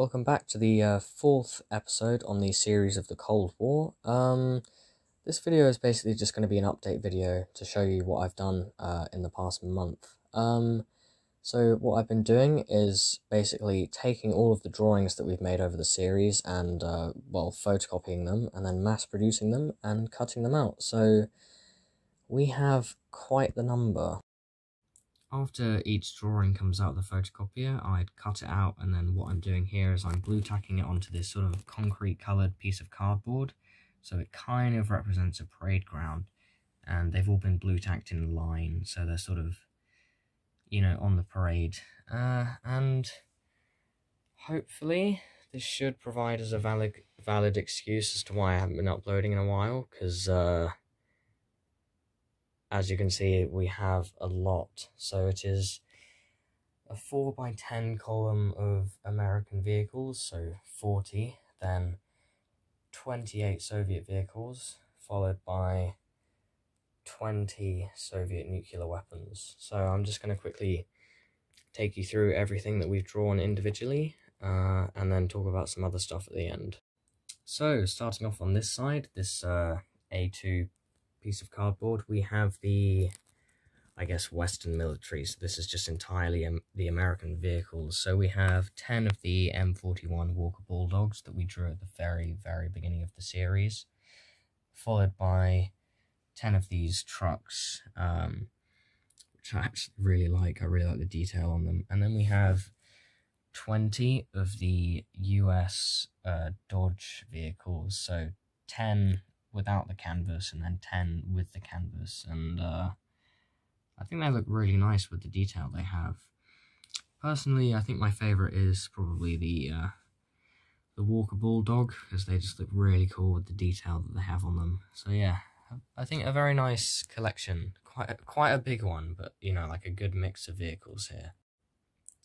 welcome back to the uh, fourth episode on the series of the Cold War. Um, this video is basically just going to be an update video to show you what I've done uh, in the past month. Um, so what I've been doing is basically taking all of the drawings that we've made over the series and, uh, well, photocopying them and then mass producing them and cutting them out. So we have quite the number. After each drawing comes out of the photocopier, I'd cut it out and then what I'm doing here is I'm blue tacking it onto this sort of concrete coloured piece of cardboard. So it kind of represents a parade ground and they've all been blue tacked in line so they're sort of, you know, on the parade. Uh, and hopefully this should provide us a valid, valid excuse as to why I haven't been uploading in a while because... Uh, as you can see, we have a lot. So it is a 4 by 10 column of American vehicles, so 40, then 28 Soviet vehicles, followed by 20 Soviet nuclear weapons. So I'm just going to quickly take you through everything that we've drawn individually, uh, and then talk about some other stuff at the end. So, starting off on this side, this uh, A2 piece of cardboard, we have the, I guess, Western military. So this is just entirely um, the American vehicles. So we have 10 of the M41 Walker Bulldogs that we drew at the very, very beginning of the series, followed by 10 of these trucks, um, which I actually really like. I really like the detail on them. And then we have 20 of the US uh, Dodge vehicles. So 10 without the canvas and then 10 with the canvas and uh, I think they look really nice with the detail they have. Personally, I think my favourite is probably the uh, the Walker Bulldog because they just look really cool with the detail that they have on them. So yeah, I think a very nice collection, quite a, quite a big one, but you know like a good mix of vehicles here.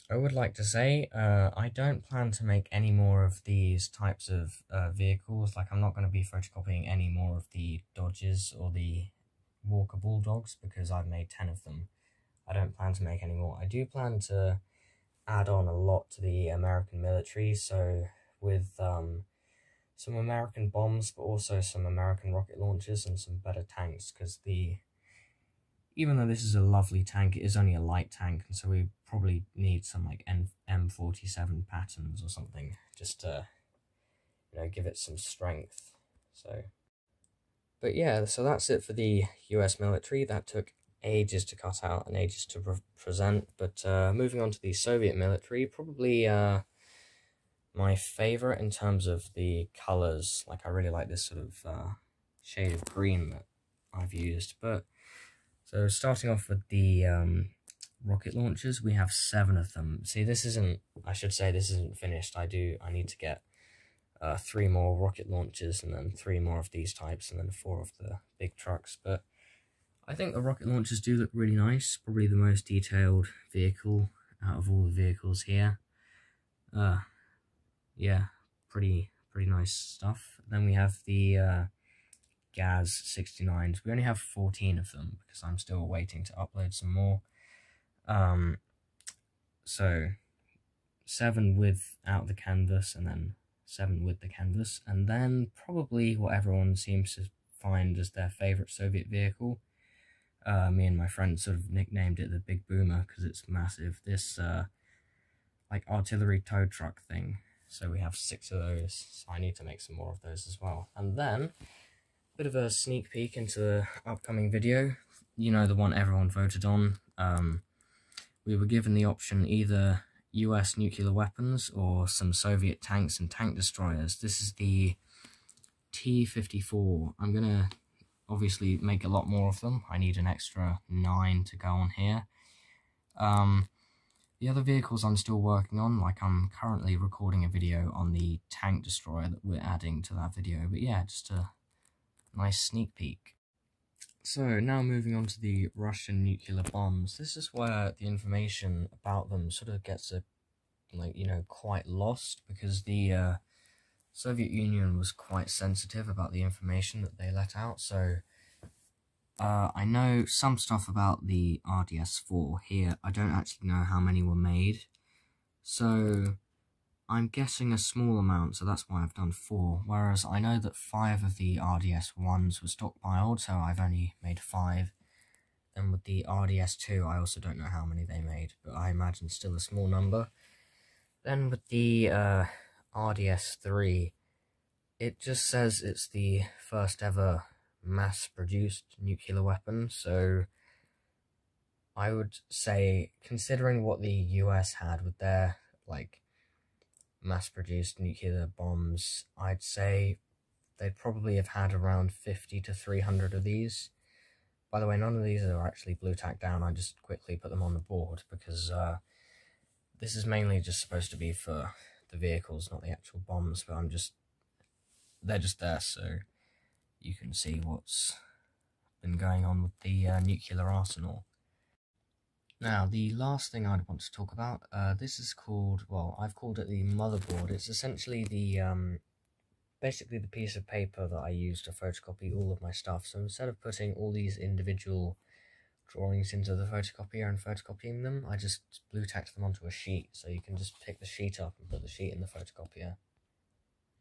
I would like to say, uh, I don't plan to make any more of these types of uh, vehicles. Like, I'm not going to be photocopying any more of the Dodges or the Walker Bulldogs because I've made 10 of them. I don't plan to make any more. I do plan to add on a lot to the American military, so with um, some American bombs, but also some American rocket launchers and some better tanks, because the even though this is a lovely tank, it is only a light tank, and so we probably need some like M M47 Pattons or something, just to, you know, give it some strength. So, but yeah, so that's it for the US military. That took ages to cut out and ages to pre present, but uh, moving on to the Soviet military, probably uh, my favorite in terms of the colors. Like, I really like this sort of uh, shade of green that I've used, but so starting off with the um, rocket launchers, we have seven of them. See, this isn't, I should say this isn't finished. I do, I need to get uh, three more rocket launchers and then three more of these types and then four of the big trucks. But I think the rocket launchers do look really nice. Probably the most detailed vehicle out of all the vehicles here. Uh, yeah, pretty, pretty nice stuff. Then we have the uh, Gaz 69s. We only have 14 of them because I'm still waiting to upload some more. Um, so, 7 without the canvas and then 7 with the canvas. And then probably what everyone seems to find as their favourite Soviet vehicle. Uh, me and my friend sort of nicknamed it the Big Boomer because it's massive. This, uh, like, artillery tow truck thing. So we have six of those. So I need to make some more of those as well. And then bit of a sneak peek into the upcoming video. You know, the one everyone voted on. Um, we were given the option either US nuclear weapons or some Soviet tanks and tank destroyers. This is the T-54. I'm going to obviously make a lot more of them. I need an extra nine to go on here. Um, the other vehicles I'm still working on, like I'm currently recording a video on the tank destroyer that we're adding to that video. But yeah, just a nice sneak peek. So now moving on to the Russian nuclear bombs. This is where the information about them sort of gets a, like you know quite lost because the uh, Soviet Union was quite sensitive about the information that they let out. So uh, I know some stuff about the RDS-4 here. I don't actually know how many were made. So I'm guessing a small amount, so that's why I've done four. Whereas I know that five of the RDS ones were stockpiled, so I've only made five. Then with the RDS 2, I also don't know how many they made, but I imagine still a small number. Then with the uh, RDS 3, it just says it's the first ever mass produced nuclear weapon, so I would say, considering what the US had with their, like, mass produced nuclear bombs, I'd say they'd probably have had around 50 to 300 of these. By the way, none of these are actually blue tack down, I just quickly put them on the board because uh, this is mainly just supposed to be for the vehicles, not the actual bombs, but I'm just, they're just there so you can see what's been going on with the uh, nuclear arsenal. Now, the last thing I'd want to talk about, uh, this is called, well, I've called it the motherboard. It's essentially the, um, basically the piece of paper that I use to photocopy all of my stuff. So instead of putting all these individual drawings into the photocopier and photocopying them, I just blue tacked them onto a sheet. So you can just pick the sheet up and put the sheet in the photocopier.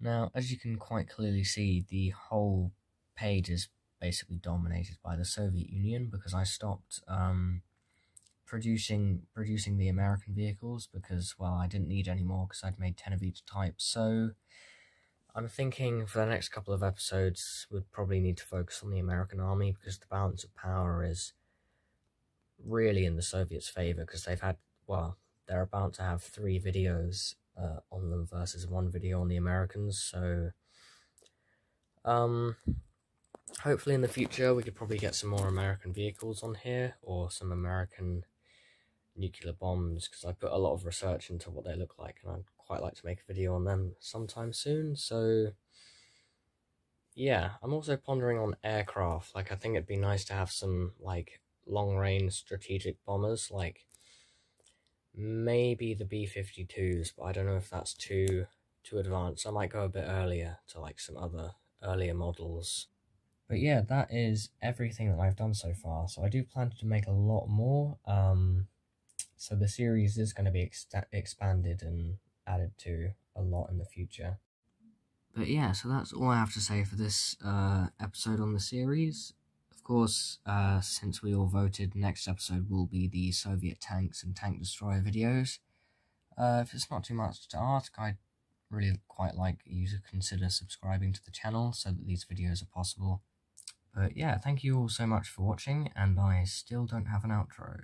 Now, as you can quite clearly see, the whole page is basically dominated by the Soviet Union because I stopped, um, producing producing the American vehicles because well I didn't need any more because I'd made 10 of each type. So I'm thinking for the next couple of episodes we'd probably need to focus on the American army because the balance of power is really in the Soviets favor because they've had well they're about to have three videos uh, on them versus one video on the Americans. So um hopefully in the future we could probably get some more American vehicles on here or some American nuclear bombs because I put a lot of research into what they look like and I'd quite like to make a video on them sometime soon. So yeah, I'm also pondering on aircraft. Like I think it'd be nice to have some like long range strategic bombers like maybe the B-52s, but I don't know if that's too too advanced. I might go a bit earlier to like some other earlier models. But yeah, that is everything that I've done so far. So I do plan to make a lot more. Um, so the series is going to be ex expanded and added to a lot in the future. But yeah, so that's all I have to say for this uh, episode on the series. Of course, uh, since we all voted, next episode will be the Soviet tanks and tank destroyer videos. Uh, if it's not too much to ask, I'd really quite like you to consider subscribing to the channel so that these videos are possible. But yeah, thank you all so much for watching, and I still don't have an outro.